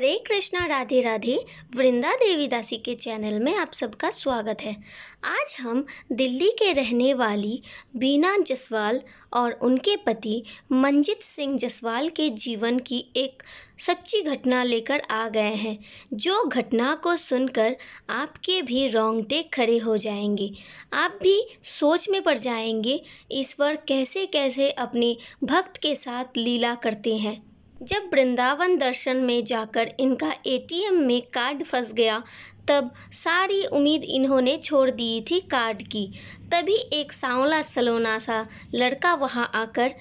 हरे कृष्णा, राधे राधे, वृंदा देवी दासी के चैनल में आप सबका स्वागत है। आज हम दिल्ली के रहने वाली बीना जसवाल और उनके पति मंजित सिंह जसवाल के जीवन की एक सच्ची घटना लेकर आ गए हैं, जो घटना को सुनकर आपके भी रोंगटे खड़े हो जाएँगे। आप भी सोच में पड़ जाएँगे, ईश्वर कैसे कैसे अपने भक्त के साथ लीला करते हैं। जब वृंदावन दर्शन में जाकर इनका एटीएम में कार्ड फंस गया, तब सारी उम्मीद इन्होंने छोड़ दी थी कार्ड की। तभी एक सांवला सलोना सा लड़का वहाँ आकर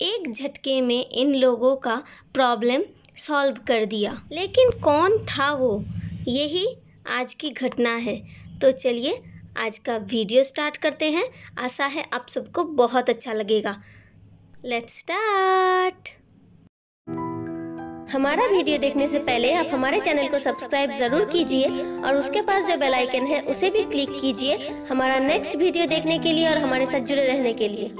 एक झटके में इन लोगों का प्रॉब्लम सॉल्व कर दिया। लेकिन कौन था वो? यही आज की घटना है। तो चलिए आज का वीडियो स्टार्ट करते हैं। आशा है आप सबको बहुत अच्छा लगेगा। Let's start! हमारा वीडियो देखने से पहले आप हमारे चैनल को सब्सक्राइब ज़रूर कीजिए और उसके पास जो बेल आइकन है, उसे भी क्लिक कीजिए हमारा नेक्स्ट वीडियो देखने के लिए और हमारे साथ जुड़े रहने के लिए।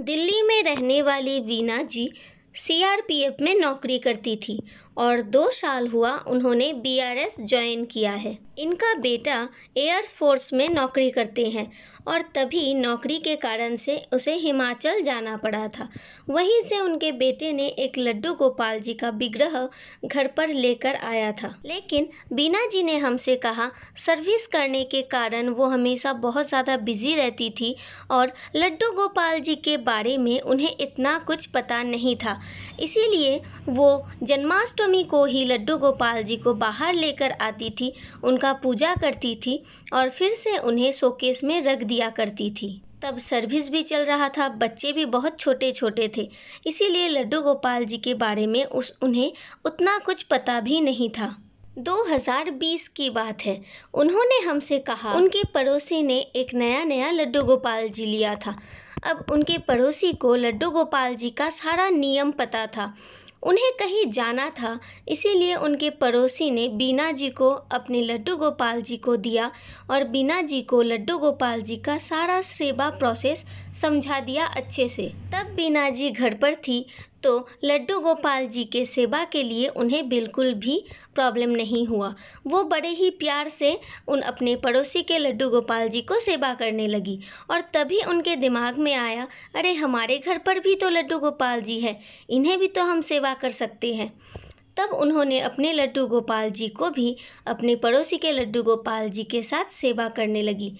दिल्ली में रहने वाली वीना जी सीआरपीएफ में नौकरी करती थी। और दो साल हुआ उन्होंने बीआरएस ज्वाइन किया है। इनका बेटा एयर फोर्स में नौकरी करते हैं और तभी नौकरी के कारण से उसे हिमाचल जाना पड़ा था। वहीं से उनके बेटे ने एक लड्डू गोपाल जी का विग्रह घर पर लेकर आया था। लेकिन बीना जी ने हमसे कहा, सर्विस करने के कारण वो हमेशा बहुत ज़्यादा बिज़ी रहती थी और लड्डू गोपाल जी के बारे में उन्हें इतना कुछ पता नहीं था। इसीलिए वो जन्माष्टमी को ही लड्डू गोपाल जी को बाहर लेकर आती थी। उनका पूजा करती थी और फिर से उन्हें शोकेस में रख दिया करती थी। तब सर्विस भी चल रहा था, बच्चे भी बहुत छोटे छोटे थे। इसीलिए लड्डू गोपाल जी के बारे में उस, उन्हें उतना कुछ पता भी नहीं था। 2020 की बात है। उन्होंने हमसे कहा, उनके पड़ोसी ने एक नया नया लड्डू गोपाल जी लिया था। अब उनके पड़ोसी को लड्डू गोपाल जी का सारा नियम पता था। उन्हें कहीं जाना था, इसीलिए उनके पड़ोसी ने बीना जी को अपने लड्डू गोपाल जी को दिया और बीना जी को लड्डू गोपाल जी का सारा सेवा प्रोसेस समझा दिया अच्छे से। तब बीना जी घर पर थी तो लड्डू गोपाल जी के सेवा के लिए उन्हें बिल्कुल भी प्रॉब्लम नहीं हुआ। वो बड़े ही प्यार से उन अपने पड़ोसी के लड्डू गोपाल जी को सेवा करने लगी और तभी उनके दिमाग में आया, अरे, हमारे घर पर भी तो लड्डू गोपाल जी है, इन्हें भी तो हम सेवा कर सकते हैं। तब उन्होंने अपने लड्डू गोपाल जी को भी अपने पड़ोसी के लड्डू गोपाल जी के साथ सेवा करने लगी,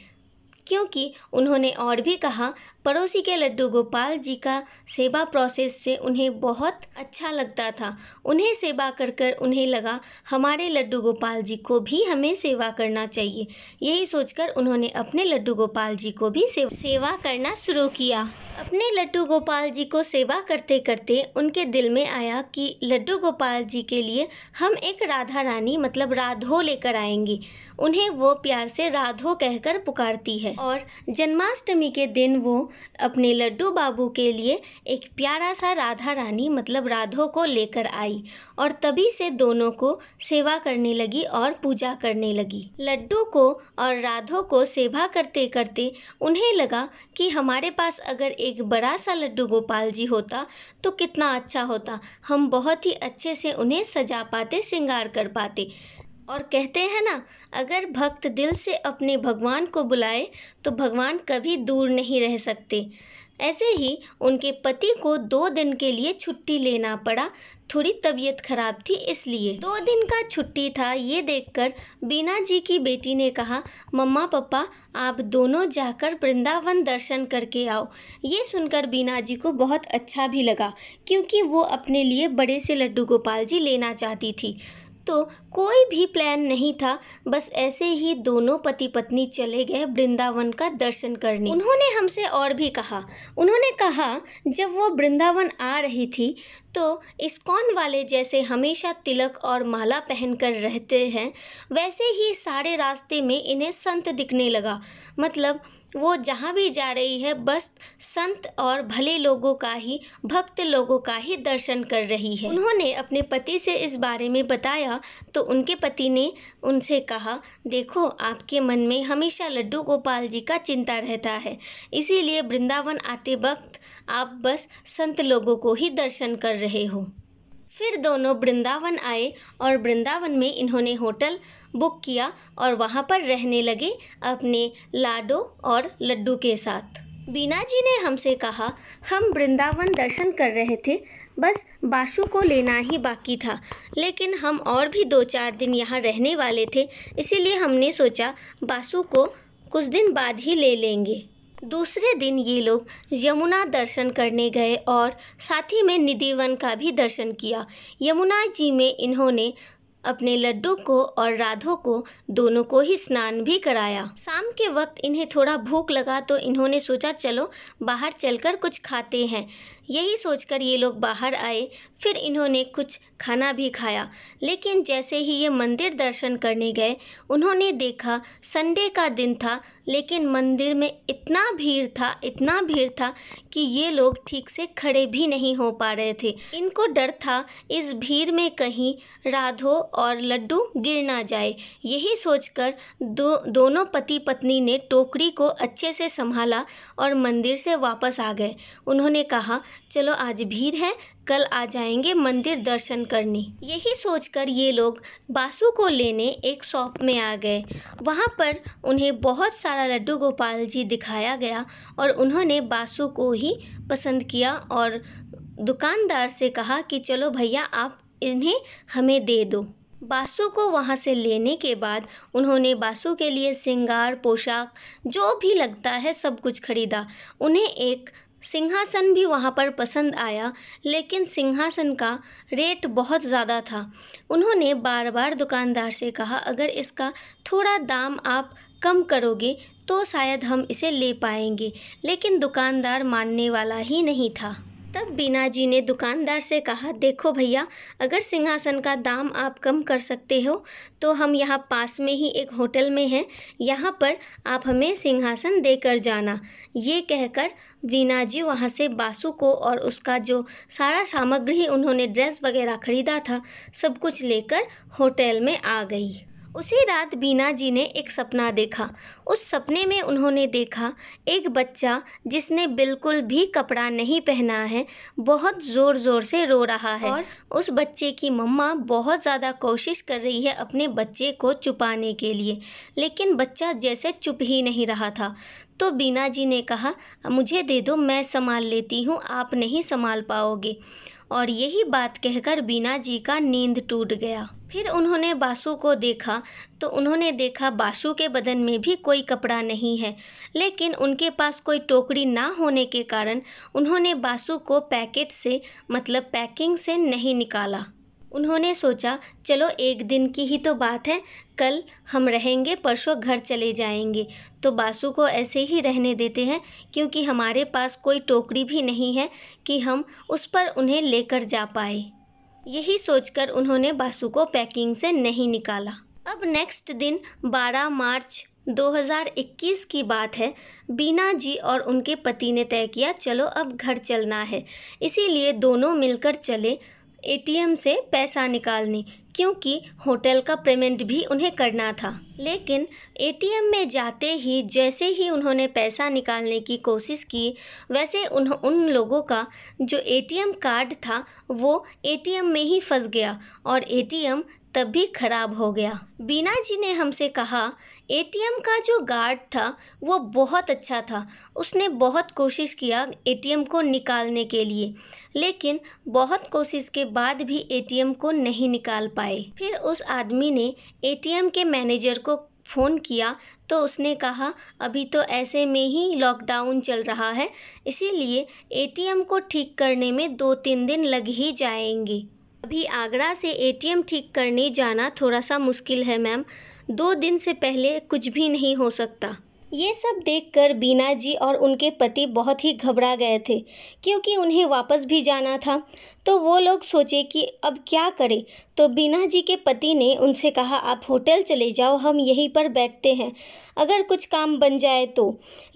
क्योंकि उन्होंने और भी कहा पड़ोसी के लड्डू गोपाल जी का सेवा प्रोसेस से उन्हें बहुत अच्छा लगता था। उन्हें सेवा कर कर उन्हें लगा, हमारे लड्डू गोपाल जी को भी हमें सेवा करना चाहिए। यही सोचकर उन्होंने अपने लड्डू गोपाल जी को भी सेवा करना शुरू किया। अपने लड्डू गोपाल जी को सेवा करते करते उनके दिल में आया कि लड्डू गोपाल जी के लिए हम एक राधा रानी मतलब राधो लेकर आएँगे। उन्हें वो प्यार से राधो कहकर पुकारती है। और जन्माष्टमी के दिन वो अपने लड्डू बाबू के लिए एक प्यारा सा राधा रानी मतलब राधो को लेकर आई और तभी से दोनों को सेवा करने लगी और पूजा करने लगी। लड्डू को और राधो को सेवा करते करते उन्हें लगा कि हमारे पास अगर एक बड़ा सा लड्डू गोपाल जी होता तो कितना अच्छा होता। हम बहुत ही अच्छे से उन्हें सजा पाते, श्रृंगार कर पाते। और कहते हैं ना, अगर भक्त दिल से अपने भगवान को बुलाए तो भगवान कभी दूर नहीं रह सकते। ऐसे ही उनके पति को दो दिन के लिए छुट्टी लेना पड़ा। थोड़ी तबीयत खराब थी इसलिए। दो दिन का छुट्टी था, ये देखकर बीना जी की बेटी ने कहा, मम्मा पापा आप दोनों जाकर वृंदावन दर्शन करके आओ। ये सुनकर बीना जी को बहुत अच्छा भी लगा, क्योंकि वो अपने लिए बड़े से लड्डू गोपाल जी लेना चाहती थी। तो कोई भी प्लान नहीं था, बस ऐसे ही दोनों पति पत्नी चले गए वृंदावन का दर्शन करने। उन्होंने हमसे और भी कहा। उन्होंने कहा, जब वो वृंदावन आ रही थी तो इस्कॉन वाले जैसे हमेशा तिलक और माला पहनकर रहते हैं, वैसे ही सारे रास्ते में इन्हें संत दिखने लगा। मतलब वो जहाँ भी जा रही है, बस संत और भले लोगों का ही, भक्त लोगों का ही दर्शन कर रही है। उन्होंने अपने पति से इस बारे में बताया तो उनके पति ने उनसे कहा, देखो, आपके मन में हमेशा लड्डू गोपाल जी का चिंता रहता है। इसीलिए वृंदावन आते वक्त आप बस संत लोगों को ही दर्शन कर रहे हो फिर दोनों वृंदावन आए और वृंदावन में इन्होंने होटल बुक किया और वहाँ पर रहने लगे अपने लाडो और लड्डू के साथ। बीना जी ने हमसे कहा, हम वृंदावन दर्शन कर रहे थे, बस बाशु को लेना ही बाकी था। लेकिन हम और भी दो चार दिन यहाँ रहने वाले थे, इसीलिए हमने सोचा बासु को कुछ दिन बाद ही ले लेंगे। दूसरे दिन ये लोग यमुना दर्शन करने गए और साथ ही में निधिवन का भी दर्शन किया। यमुना जी में इन्होंने अपने लड्डू को और राधो को दोनों को ही स्नान भी कराया। शाम के वक्त इन्हें थोड़ा भूख लगा तो इन्होंने सोचा, चलो, बाहर चलकर कुछ खाते हैं। यही सोचकर ये लोग बाहर आए। फिर इन्होंने कुछ खाना भी खाया। लेकिन जैसे ही ये मंदिर दर्शन करने गए, उन्होंने देखा संडे का दिन था, लेकिन मंदिर में इतना भीड़ था, इतना भीड़ था कि ये लोग ठीक से खड़े भी नहीं हो पा रहे थे। इनको डर था, इस भीड़ में कहीं राधो और लड्डू गिर ना जाए। यही सोचकर दो, दोनों पति पत्नी ने टोकरी को अच्छे से संभाला और मंदिर से वापस आ गए। उन्होंने कहा चलो आज भीड़ है, कल आ जाएँगे मंदिर दर्शन करने। यही सोचकर ये लोग बासु को लेने एक शॉप में आ गए। वहाँ पर उन्हें बहुत सारा लड्डू गोपाल जी दिखाया गया और उन्होंने बासु को ही पसंद किया और दुकानदार से कहा कि चलो भैया, आप इन्हें हमें दे दो। बासु को वहाँ से लेने के बाद उन्होंने बासु के लिए श्रृंगार, पोशाक, जो भी लगता है सब कुछ खरीदा। उन्हें एक सिंहासन भी वहाँ पर पसंद आया, लेकिन सिंहासन का रेट बहुत ज़्यादा था। उन्होंने बार बार दुकानदार से कहा, अगर इसका थोड़ा दाम आप कम करोगे तो शायद हम इसे ले पाएँगे। लेकिन दुकानदार मानने वाला ही नहीं था। तब बीना जी ने दुकानदार से कहा, देखो भैया, अगर सिंहासन का दाम आप कम कर सकते हो तो हम यहाँ पास में ही एक होटल में हैं। यहाँ पर आप हमें सिंहासन देकर जाना। ये कहकर वीना जी वहाँ से बासु को और उसका जो सारा सामग्री उन्होंने ड्रेस वगैरह ख़रीदा था सब कुछ लेकर होटल में आ गई। उसी रात बीना जी ने एक सपना देखा। उस सपने में उन्होंने देखा एक बच्चा जिसने बिल्कुल भी कपड़ा नहीं पहना है बहुत ज़ोर ज़ोर से रो रहा है। और? उस बच्चे की मम्मा बहुत ज़्यादा कोशिश कर रही है अपने बच्चे को छुपाने के लिए लेकिन बच्चा जैसे चुप ही नहीं रहा था। तो बीना जी ने कहा, मुझे दे दो, मैं संभाल लेती हूँ, आप नहीं संभाल पाओगे। और यही बात कहकर बीना जी का नींद टूट गया। फिर उन्होंने बासु को देखा तो उन्होंने देखा बासु के बदन में भी कोई कपड़ा नहीं है, लेकिन उनके पास कोई टोकरी ना होने के कारण उन्होंने बासु को पैकेट से मतलब पैकिंग से नहीं निकाला। उन्होंने सोचा, चलो एक दिन की ही तो बात है, कल हम रहेंगे, परसों घर चले जाएँगे। तो बासु को ऐसे ही रहने देते हैं, क्योंकि हमारे पास कोई टोकरी भी नहीं है कि हम उस पर उन्हें लेकर जा पाए। यही सोचकर उन्होंने बासु को पैकिंग से नहीं निकाला। अब नेक्स्ट दिन 12 मार्च 2021 की बात है। बीना जी और उनके पति ने तय किया, चलो अब घर चलना है। इसीलिए दोनों मिलकर चले एटीएम से पैसा निकालने। क्योंकि होटल का पेमेंट भी उन्हें करना था। लेकिन एटीएम में जाते ही जैसे ही उन्होंने पैसा निकालने की कोशिश की, वैसे उन उन लोगों का जो एटीएम कार्ड था, वो एटीएम में ही फंस गया और एटीएम तब भी खराब हो गया। बीना जी ने हमसे कहा, एटीएम का जो गार्ड था, वो बहुत अच्छा था। उसने बहुत कोशिश किया एटीएम को निकालने के लिए, लेकिन बहुत कोशिश के बाद भी एटीएम को नहीं निकाल पाए। फिर उस आदमी ने एटीएम के मैनेजर को फ़ोन किया तो उसने कहा, अभी तो ऐसे में ही लॉकडाउन चल रहा है, इसीलिए एटीएम को ठीक करने में दो तीन दिन लग ही जाएँगे। अभी आगरा से एटीएम ठीक करने जाना थोड़ा सा मुश्किल है, मैम। दो दिन से पहले कुछ भी नहीं हो सकता। ये सब देखकर बीना जी और उनके पति बहुत ही घबरा गए थे, क्योंकि उन्हें वापस भी जाना था। तो वो लोग सोचे कि अब क्या करें। तो बीना जी के पति ने उनसे कहा, आप होटल चले जाओ, हम यहीं पर बैठते हैं, अगर कुछ काम बन जाए तो।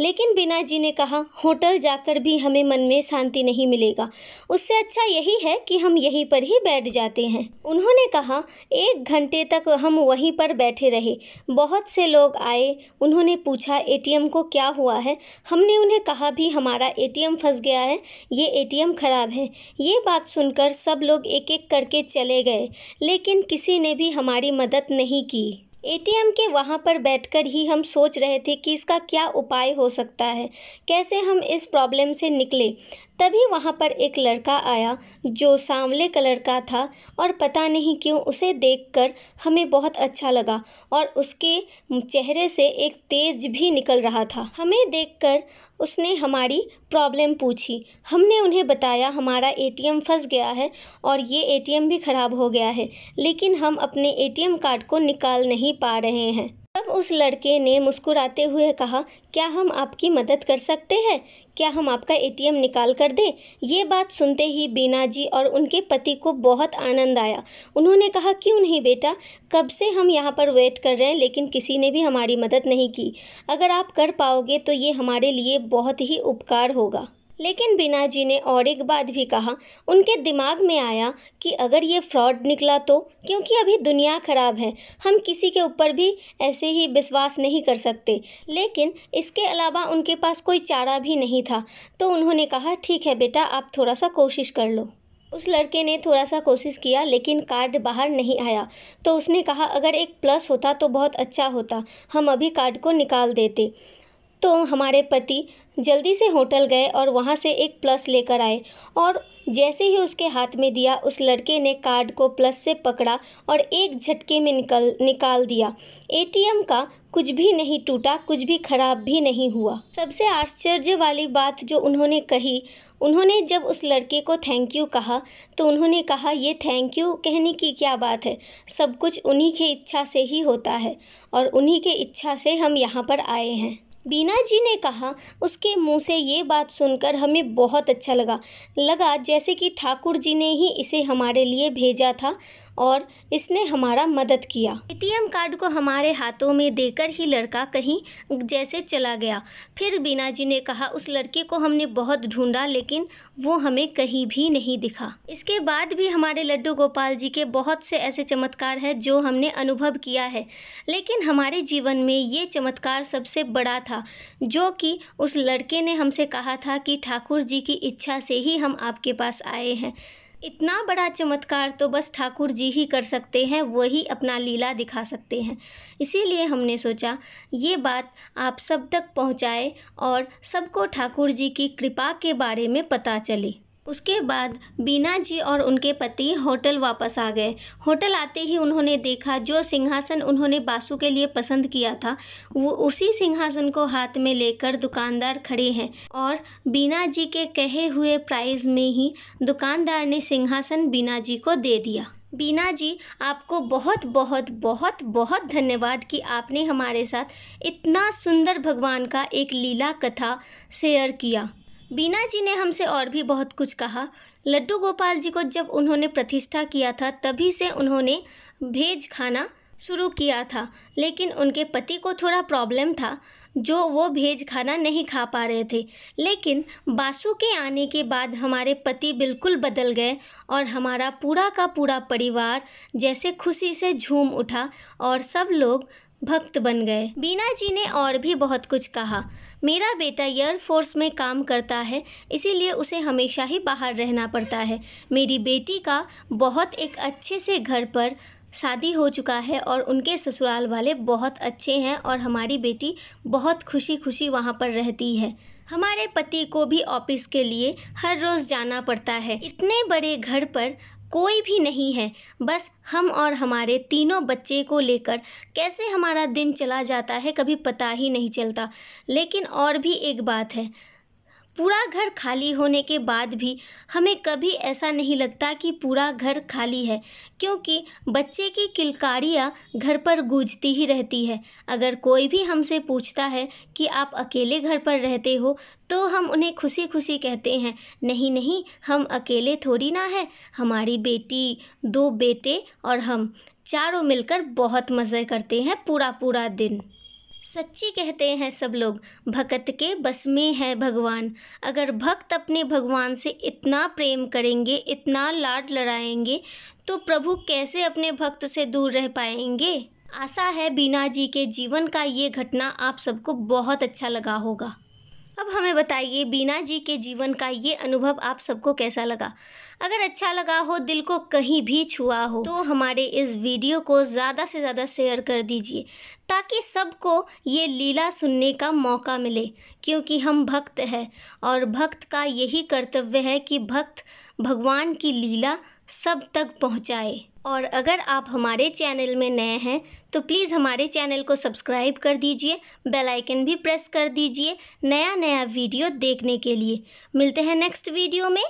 लेकिन बीना जी ने कहा, होटल जाकर भी हमें मन में शांति नहीं मिलेगा। उससे अच्छा यही है कि हम यहीं पर ही बैठ जाते हैं। उन्होंने कहा, एक घंटे तक हम वहीं पर बैठे रहे। बहुत से लोग आए, उन्होंने पूछा एटीएम को क्या हुआ है? हमने उन्हें कहा, भी हमारा एटीएम फंस गया है, ये एटीएम ख़राब है। ये बात सुनकर सब लोग एक एक करके चले गए, लेकिन किसी ने भी हमारी मदद नहीं की। एटीएम के वहाँ पर बैठकर ही हम सोच रहे थे कि इसका क्या उपाय हो सकता है, कैसे हम इस प्रॉब्लम से निकले। तभी वहाँ पर एक लड़का आया जो सांवले कलर का था और पता नहीं क्यों उसे देखकर हमें बहुत अच्छा लगा और उसके चेहरे से एक तेज भी निकल रहा था। हमें देखकर उसने हमारी प्रॉब्लम पूछी। हमने उन्हें बताया, हमारा एटीएम फंस गया है और ये एटीएम भी ख़राब हो गया है, लेकिन हम अपने एटीएम कार्ड को निकाल नहीं पा रहे हैं। तब उस लड़के ने मुस्कुराते हुए कहा, क्या हम आपकी मदद कर सकते हैं? क्या हम आपका एटीएम निकाल कर दें? ये बात सुनते ही बीना जी और उनके पति को बहुत आनंद आया। उन्होंने कहा, क्यों नहीं बेटा? कब से हम यहाँ पर वेट कर रहे हैं, लेकिन किसी ने भी हमारी मदद नहीं की। अगर आप कर पाओगे तो ये हमारे लिए बहुत ही उपकार होगा। लेकिन बिना जी ने और एक बात भी कहा। उनके दिमाग में आया कि अगर ये फ्रॉड निकला तो क्योंकि अभी दुनिया ख़राब है, हम किसी के ऊपर भी ऐसे ही विश्वास नहीं कर सकते। लेकिन इसके अलावा उनके पास कोई चारा भी नहीं था तो उन्होंने कहा, ठीक है बेटा, आप थोड़ा सा कोशिश कर लो। उस लड़के ने थोड़ा सा कोशिश किया, लेकिन कार्ड बाहर नहीं आया। तो उसने कहा, अगर एक प्लस होता तो बहुत अच्छा होता, हम अभी कार्ड को निकाल देते। तो हमारे पति जल्दी से होटल गए और वहाँ से एक प्लस लेकर आए। और जैसे ही उसके हाथ में दिया, उस लड़के ने कार्ड को प्लस से पकड़ा और एक झटके में निकल, निकाल दिया। एटीएम का कुछ भी नहीं टूटा, कुछ भी खराब भी नहीं हुआ। सबसे आश्चर्य वाली बात जो उन्होंने कही, उन्होंने जब उस लड़के को थैंक यू कहा तो उन्होंने कहा, ये थैंक यू कहने की क्या बात है? सब कुछ उन्हीं के इच्छा से ही होता है और उन्हीं के इच्छा से हम यहाँ पर आए हैं। बीना जी ने कहा, उसके मुँह से ये बात सुनकर हमें बहुत अच्छा लगा। लगा जैसे कि ठाकुर जी ने ही इसे हमारे लिए भेजा था। और इसने हमारा मदद किया। एटीएम कार्ड को हमारे हाथों में देकर ही लड़का कहीं जैसे चला गया। फिर बीना जी ने कहा, उस लड़के को हमने बहुत ढूंढा, लेकिन वो हमें कहीं भी नहीं दिखा। इसके बाद भी हमारे लड्डू गोपाल जी के बहुत से ऐसे चमत्कार हैं जो हमने अनुभव किया है। लेकिन हमारे जीवन में ये चमत्कार सबसे बड़ा था, जो कि उस लड़के ने हमसे कहा था कि ठाकुर जी की इच्छा से ही हम आपके पास आए हैं। इतना बड़ा चमत्कार तो बस ठाकुर जी ही कर सकते हैं, वही अपना लीला दिखा सकते हैं। इसीलिए हमने सोचा, ये बात आप सब तक पहुँचाए और सबको ठाकुर जी की कृपा के बारे में पता चले। उसके बाद बीना जी और उनके पति होटल वापस आ गए। होटल आते ही उन्होंने देखा जो सिंहासन उन्होंने बासु के लिए पसंद किया था, वो उसी सिंहासन को हाथ में लेकर दुकानदार खड़े हैं और बीना जी के कहे हुए प्राइस में ही दुकानदार ने सिंहासन बीना जी को दे दिया। बीना जी, आपको बहुत बहुत बहुत बहुत धन्यवाद कि आपने हमारे साथ इतना सुंदर भगवान का एक लीला कथा शेयर किया। बीना जी ने हमसे और भी बहुत कुछ कहा। लड्डू गोपाल जी को जब उन्होंने प्रतिष्ठा किया था, तभी से उन्होंने भेज खाना शुरू किया था, लेकिन उनके पति को थोड़ा प्रॉब्लम था, जो वो भेज खाना नहीं खा पा रहे थे। लेकिन बासु के आने के बाद हमारे पति बिल्कुल बदल गए और हमारा पूरा का पूरा परिवार जैसे खुशी से झूम उठा और सब लोग भक्त बन गए। बीना जी ने और भी बहुत कुछ कहा। मेरा बेटा एयरफोर्स में काम करता है, इसीलिए उसे हमेशा ही बाहर रहना पड़ता है। मेरी बेटी का बहुत एक अच्छे से घर पर शादी हो चुका है और उनके ससुराल वाले बहुत अच्छे हैं और हमारी बेटी बहुत खुशी खुशी वहाँ पर रहती है। हमारे पति को भी ऑफ़िस के लिए हर रोज़ जाना पड़ता है। इतने बड़े घर पर कोई भी नहीं है। बस हम और हमारे तीनों बच्चे को लेकर कैसे हमारा दिन चला जाता है कभी पता ही नहीं चलता। लेकिन और भी एक बात है। पूरा घर खाली होने के बाद भी हमें कभी ऐसा नहीं लगता कि पूरा घर खाली है, क्योंकि बच्चे की किलकारियाँ घर पर गूंजती ही रहती है। अगर कोई भी हमसे पूछता है कि आप अकेले घर पर रहते हो तो हम उन्हें खुशी खुशी कहते हैं, नहीं नहीं, हम अकेले थोड़ी ना है। हमारी बेटी, दो बेटे और हम चारों मिलकर बहुत मज़े करते हैं पूरा पूरा दिन। सच्ची कहते हैं सब लोग भक्त के बस में है भगवान। अगर भक्त अपने भगवान से इतना प्रेम करेंगे, इतना लाड लड़ाएँगे तो प्रभु कैसे अपने भक्त से दूर रह पाएँगे? आशा है बीना जी के जीवन का ये घटना आप सबको बहुत अच्छा लगा होगा। अब हमें बताइए, बीना जी के जीवन का ये अनुभव आप सबको कैसा लगा? अगर अच्छा लगा हो, दिल को कहीं भी छुआ हो तो हमारे इस वीडियो को ज़्यादा से ज़्यादा शेयर कर दीजिए, ताकि सबको ये लीला सुनने का मौका मिले, क्योंकि हम भक्त हैं, और भक्त का यही कर्तव्य है कि भक्त भगवान की लीला सब तक पहुँचाए। और अगर आप हमारे चैनल में नए हैं तो प्लीज़ हमारे चैनल को सब्सक्राइब कर दीजिए, बेल आइकन भी प्रेस कर दीजिए नया नया वीडियो देखने के लिए। मिलते हैं नेक्स्ट वीडियो में।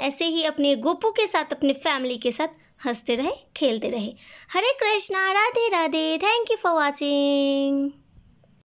ऐसे ही अपने गोपू के साथ, अपने फैमिली के साथ हँसते रहे, खेलते रहे। Hare Krishna, Radhe Radhe thank you for watching